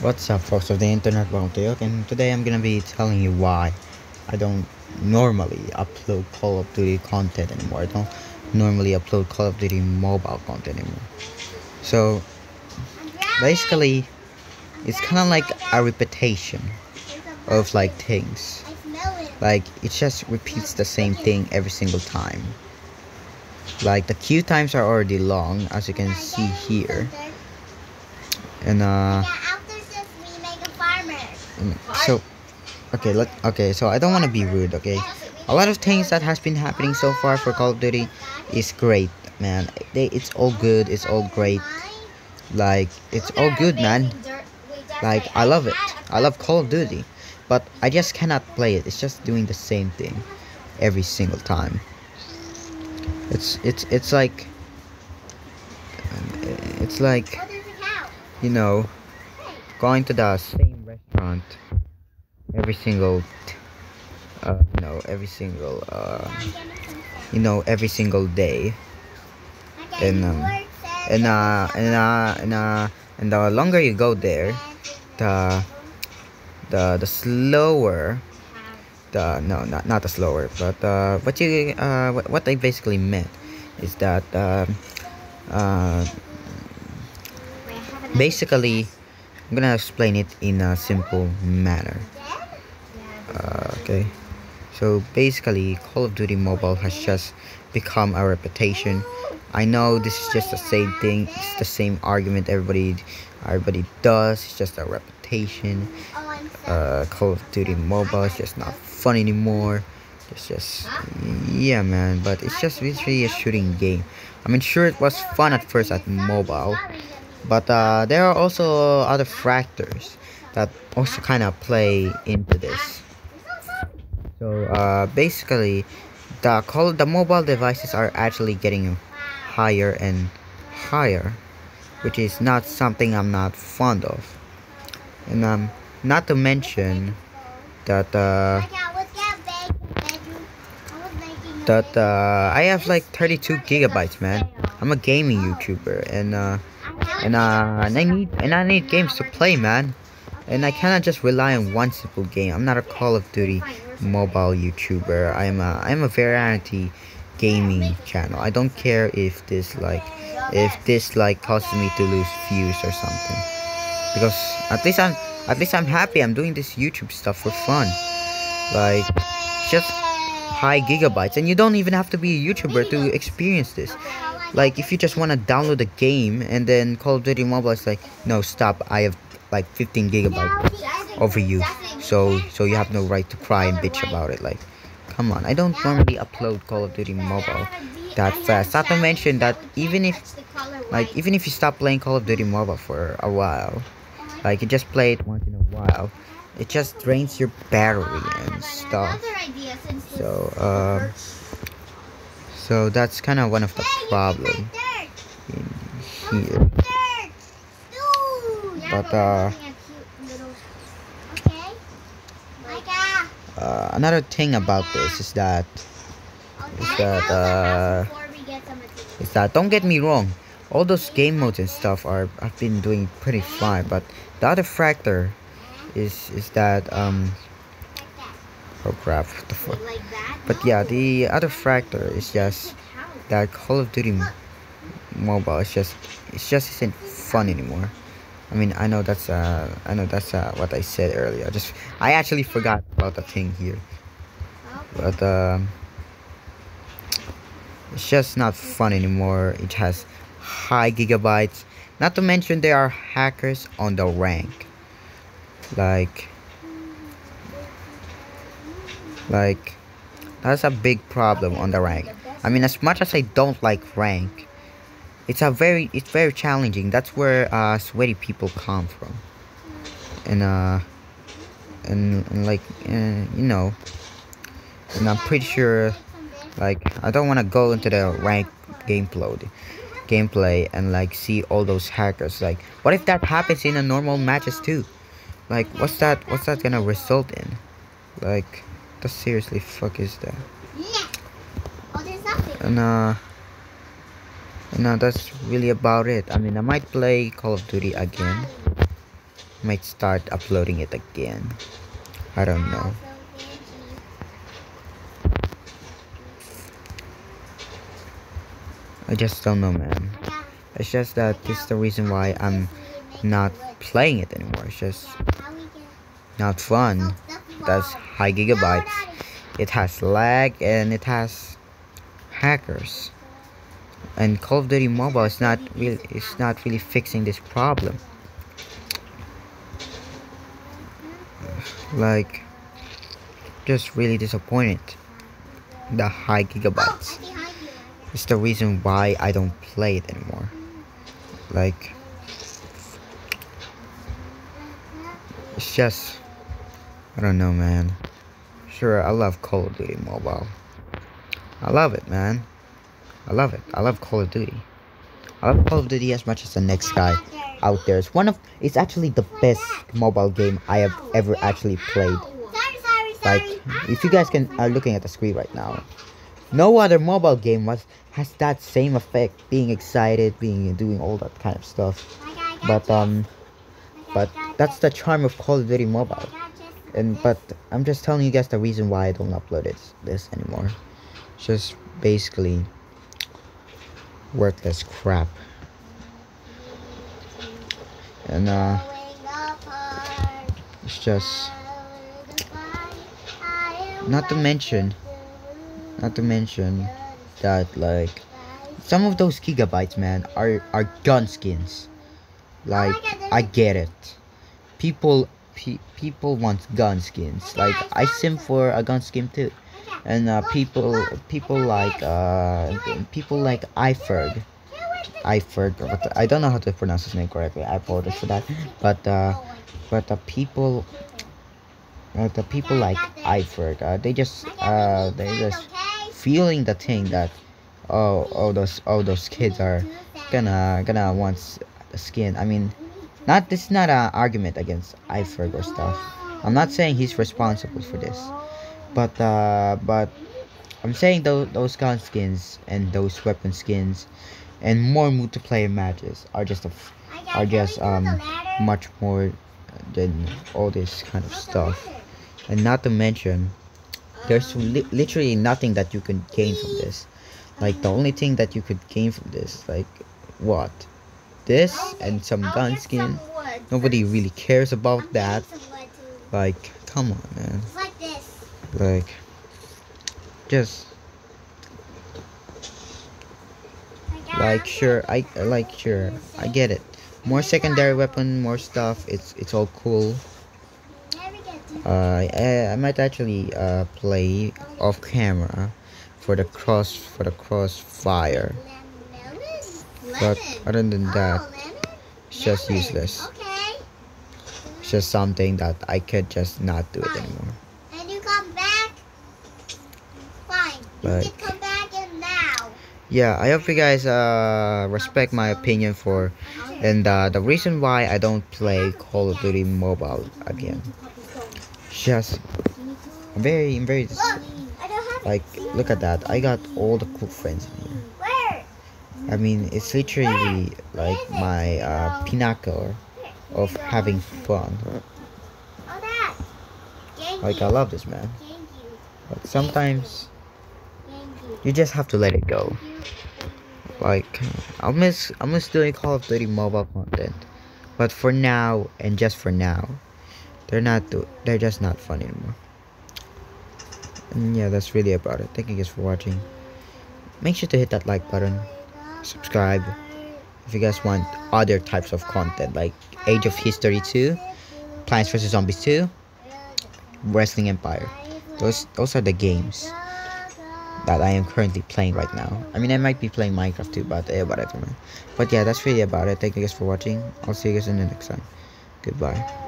What's up folks of the internet bounty and today I'm gonna be telling you why I don't normally upload Call of Duty content anymore. I don't normally upload Call of Duty mobile content anymore. So basically it's kinda like a repetition of like things. Like it just repeats the same thing every single time. Like the queue times are already long as you can see here. And uh Mm, so okay let okay so i don't want to be rude okay? A lot of things that has been happening so far for call of duty is great man. They, it's all good it's all great. Like it's all good man. Like i love it. I love call of duty but i just cannot play it. It's just doing the same thing every single time. It's it's it's like it's like you know going to the same restaurant every single uh you know every single uh you know every single day. And um and uh and uh and uh and the longer you go there the the the slower the no not not the slower but uh what you uh what, what they basically meant is that uh, uh basically I'm gonna explain it in a simple manner. Uh, okay, so basically, Call of Duty Mobile has just become a reputation. I know this is just the same thing. It's the same argument everybody everybody does. It's just a reputation. Uh, Call of Duty Mobile is just not fun anymore. It's just yeah, man. But it's just literally a shooting game. I mean, sure, it was fun at first at mobile but uh, there are also other factors that also kind of play into this. So uh, basically the call the mobile devices are actually getting higher and higher which is not something I'm not fond of. And um not to mention that uh, that uh, I have like 32 gigabytes man. I'm a gaming YouTuber and uh, and uh, and I need and I need games to play, man. And I cannot just rely on one simple game. I'm not a Call of Duty mobile YouTuber. I'm a I'm a variety gaming channel. I don't care if this like if this like causes me to lose views or something. Because at least I'm at least I'm happy I'm doing this YouTube stuff for fun. Like just high gigabytes and you don't even have to be a YouTuber to experience this. Like, if you just want to download the game and then Call of Duty Mobile is like, no, stop, I have like 15 gigabytes over you. So, so you have no right to cry and bitch about it. Like, come on. I don't normally upload Call of Duty Mobile that fast. Not to mention that even if, like, even if you stop playing Call of Duty Mobile for a while, like, you just play it once in a while, it just drains your battery and stuff. So, uh, so that's kind of one of the problems in here. But uh, uh, another thing about this is that is that uh, is that don't get me wrong, all those game modes and stuff are I've been doing pretty fine, but the other factor is is that um oh the fuck but yeah, the other factor is just that Call of Duty Mobile is just it's just isn't fun anymore. I mean, I know that's uh, I know that's uh, what I said earlier. I just I actually forgot about the thing here, but um, it's just not fun anymore. It has high gigabytes. Not to mention there are hackers on the rank. Like, like that's a big problem on the rank. I mean, as much as I don't like rank, it's a very it's very challenging. That's where uh, sweaty people come from, and uh, and, and like uh, you know, and I'm pretty sure, like I don't want to go into the rank gameplay, gameplay and like see all those hackers. Like, what if that happens in a normal matches too? Like, what's that? What's that gonna result in? Like the seriously fuck is that? And uh and uh, that's really about it. I mean I might play Call of Duty again. might start uploading it again. I don't know. I just don't know, man. It's just that this is the reason why I'm not playing it anymore. It's just not fun. Has high gigabytes. It has lag and it has hackers. And Call of Duty Mobile is not really it's not really fixing this problem. Like just really disappointed. The high gigabytes. It's the reason why I don't play it anymore. Like, it's just, I don't know, man. Sure, I love Call of Duty Mobile. I love it, man. I love it. I love Call of Duty. I love Call of Duty as much as the next guy out there. It's one of, it's actually the best mobile game I have ever actually played. Like, if you guys can are looking at the screen right now, no other mobile game was has that same effect. Being excited, being doing all that kind of stuff. But um, but that's the charm of Call of Duty Mobile. And but I'm just telling you guys the reason why I don't upload it, this anymore. It's just basically worthless crap. And uh, it's just not to mention not to mention that like some of those gigabytes man are are gun skins like i get it people pe people want gun skins. Like i sim for a gun skin too. And uh, people people like uh people like iferg iferg i don't know how to pronounce his name correctly. I apologize for that. But uh but the people uh, the people like iferg uh, they just uh they just feeling the thing that oh oh those oh those kids are gonna gonna want the skin. I mean, not this is not an argument against iferg or stuff. I'm not saying he's responsible for this, but uh, but I'm saying those those gun skins and those weapon skins and more multiplayer matches are just a, are just um much more than all this kind of stuff, and not to mention there's li literally nothing that you can gain from this. Like the only thing that you could gain from this like what this and some gun skin. nobody really cares about that. like come on man. Like just like sure i like sure i get it. More secondary weapon more stuff. It's it's all cool. Uh, I, I might actually uh, play off camera for the cross for the crossfire but other than that it's just useless. It's just something that I could just not do it anymore. And you come back? Fine. You can come back and now. Yeah I hope you guys uh, respect my opinion for and uh, the reason why I don't play Call of Duty Mobile again. Just I'm very I'm very look I don't have like look at that. I got all the cool friends in here I mean, it's literally like my uh, pinnacle of having fun. Like, I love this, man. But sometimes you just have to let it go. Like, I miss, I miss doing Call of Duty mobile content. But for now, and just for now, they're not, do they're just not fun anymore. And yeah, that's really about it. Thank you guys for watching. Make sure to hit that like button, subscribe, if you guys want other types of content like Age of History 2, Plants vs Zombies 2, Wrestling Empire. Those those are the games that I am currently playing right now. I mean, I might be playing Minecraft too, but eh, whatever, man. But yeah, that's really about it. Thank you guys for watching. I'll see you guys in the next time. Goodbye.